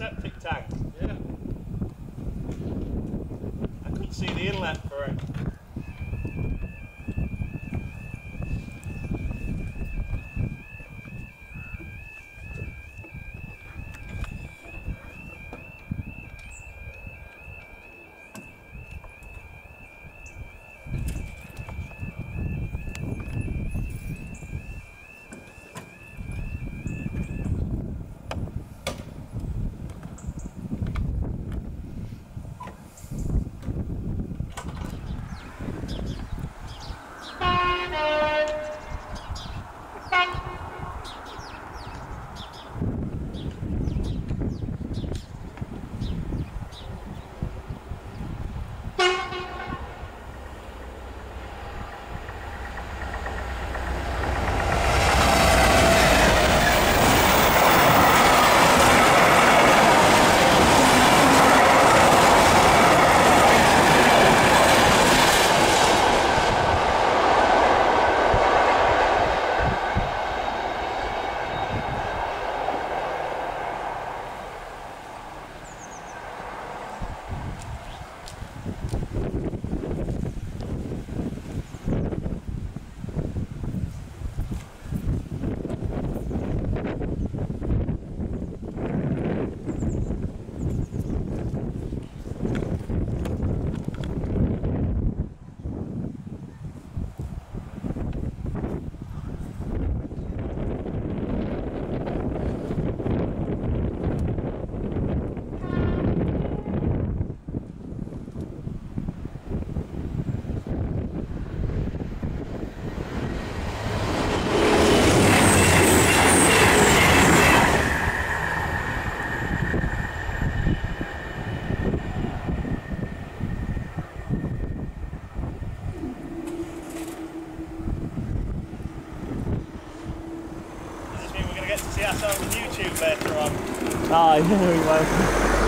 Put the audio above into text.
septic tank. Get to see ourselves on YouTube later on. Oh, yeah, we will.